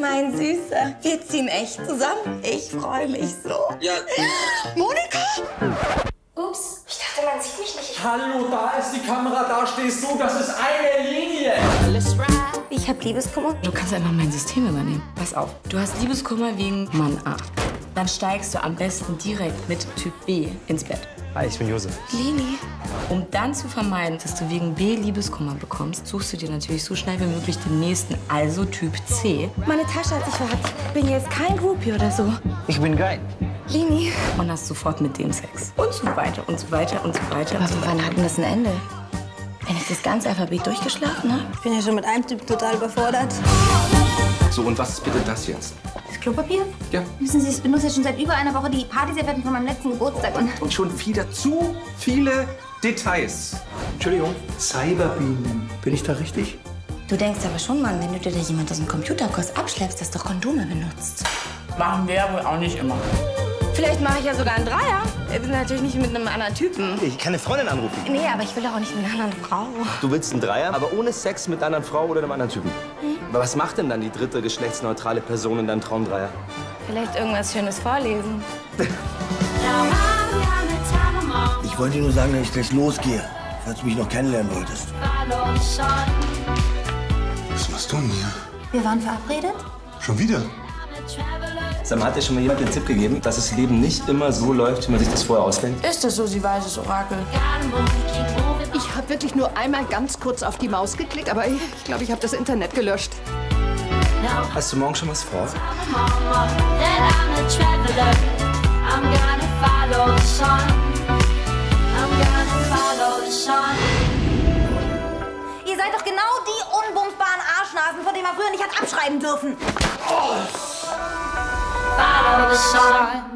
Mein Süßer, wir ziehen echt zusammen. Ich freue mich so. Ja. Monika? Ups, ich dachte, man sieht mich nicht. Hallo, da ist die Kamera, da stehst du, das ist eine Linie. Ich hab Liebeskummer. Du kannst einfach mein System übernehmen. Pass auf, du hast Liebeskummer wegen Mann A. Dann steigst du am besten direkt mit Typ B ins Bett. Hi, ich bin Josef. Leni. Um dann zu vermeiden, dass du wegen B Liebeskummer bekommst, suchst du dir natürlich so schnell wie möglich den nächsten, also Typ C. Meine Tasche hat sich verhakt. Ich bin jetzt kein Groupie oder so. Ich bin geil. Lini. Und hast sofort mit dem Sex. Und so weiter und so weiter und so weiter. Aber wann hat denn das ein Ende? Wenn ich das ganze Alphabet durchgeschlafen habe? Ich bin ja schon mit einem Typ total überfordert. So, und was ist bitte das jetzt? Das Klopapier? Ja. Wissen Sie, ich benutze jetzt schon seit über einer Woche die Partyservietten von meinem letzten Geburtstag und... Und schon wieder zu viele Details. Entschuldigung. Cyberbeam. Bin ich da richtig? Du denkst aber schon, Mann, wenn du dir da jemand aus dem Computerkurs abschleppst, das doch Kondome benutzt. Machen wir wohl auch nicht immer. Vielleicht mache ich ja sogar einen Dreier. Ich bin natürlich nicht mit einem anderen Typen. Ich kann eine Freundin anrufen. Nee, aber ich will auch nicht mit einer anderen Frau. Du willst einen Dreier, aber ohne Sex mit einer anderen Frau oder einem anderen Typen. Aber was macht denn dann die dritte geschlechtsneutrale Person in deinem Traumdreier? Vielleicht irgendwas Schönes vorlesen. Ich wollte dir nur sagen, dass ich gleich losgehe, falls du mich noch kennenlernen wolltest. Was machst du denn hier? Wir waren verabredet? Schon wieder? Sag mal, hat dir schon mal jemand den Tipp gegeben, dass das Leben nicht immer so läuft, wie man sich das vorher ausdenkt? Ist das so, sie weißes Orakel? Ich habe wirklich nur einmal ganz kurz auf die Maus geklickt, aber ich glaube, ich habe das Internet gelöscht. Hast du morgen schon was vor? Ihr seid doch genau die unbumsbaren Arschnasen, von denen man früher nicht hat abschreiben dürfen. Follow shine.